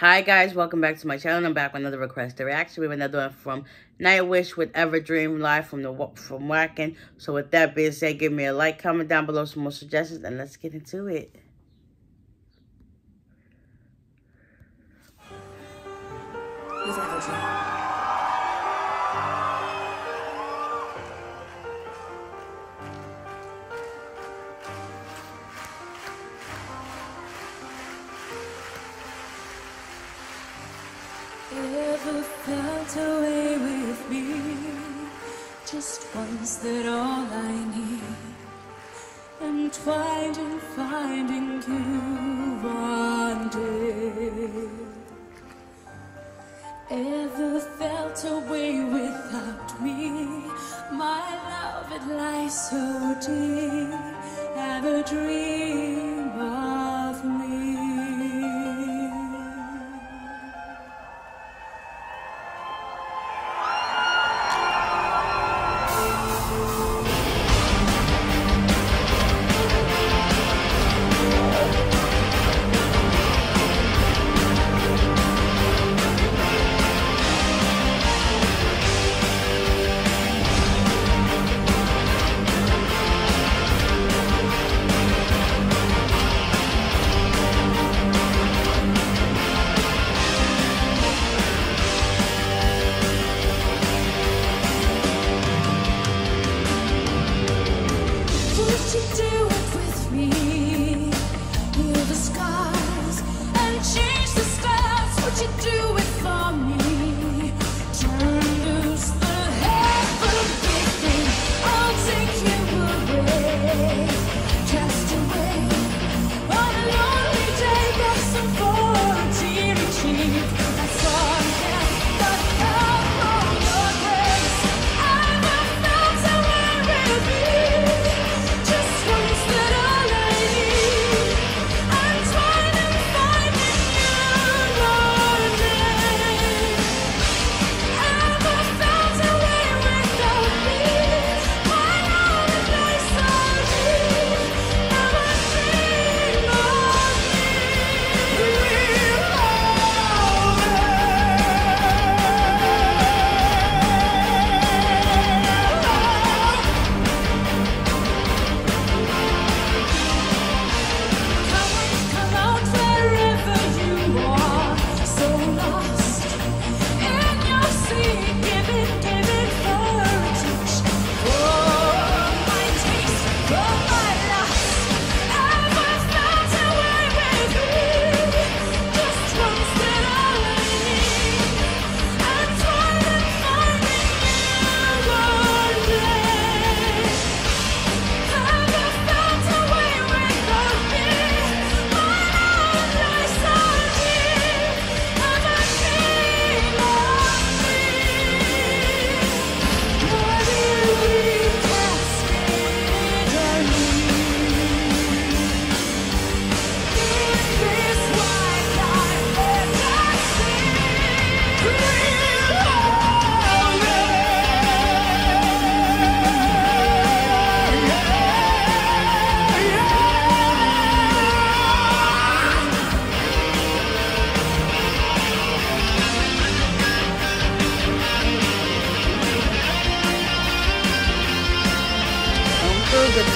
Hi guys, welcome back to my channel. I'm back with another request reaction. We have another one from Nightwish with Ever Dream live from the from Wacken. So with that being said, give me a like, comment down below some more suggestions, and let's get into it. Felt away with me? Just once that all I need. And twined in finding you one day. Ever felt away without me? My love, it lies so deep. Ever dream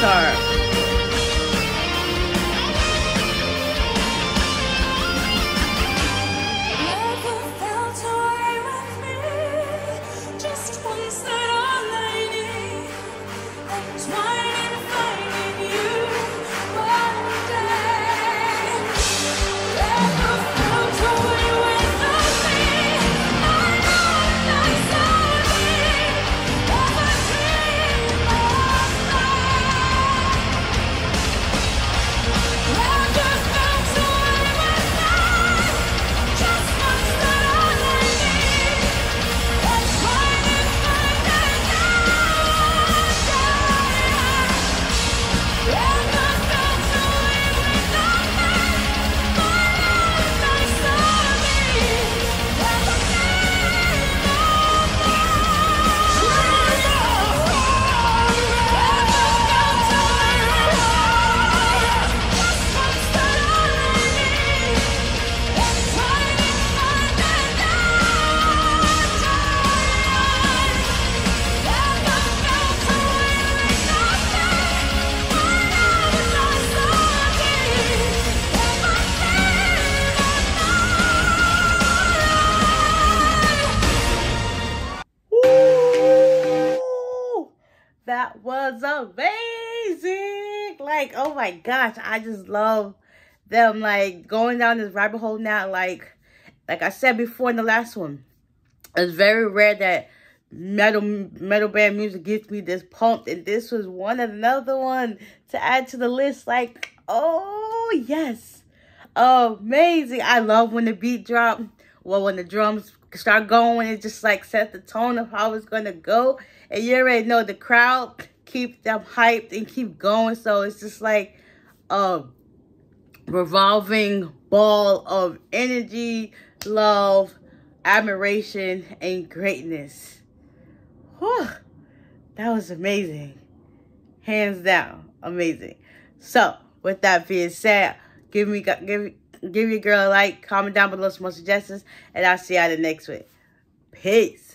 Pixar. Was amazing. Like, oh my gosh, I just love them like going down this rabbit hole now. Like, like I said before in the last one, it's very rare that metal metal band music gets me this pumped, and this was one another one to add to the list. Like, oh yes, amazing! I love when the beat drop. Well, when the drums start going, it just like set the tone of how it's gonna go, and you already know the crowd keep them hyped and keep going. So it's just like a revolving ball of energy, love, admiration, and greatness. Whew, that was amazing. Hands down, amazing. So, with that being said, give me give give your girl a like, comment down below some more suggestions, and I'll see you all the next week. Peace.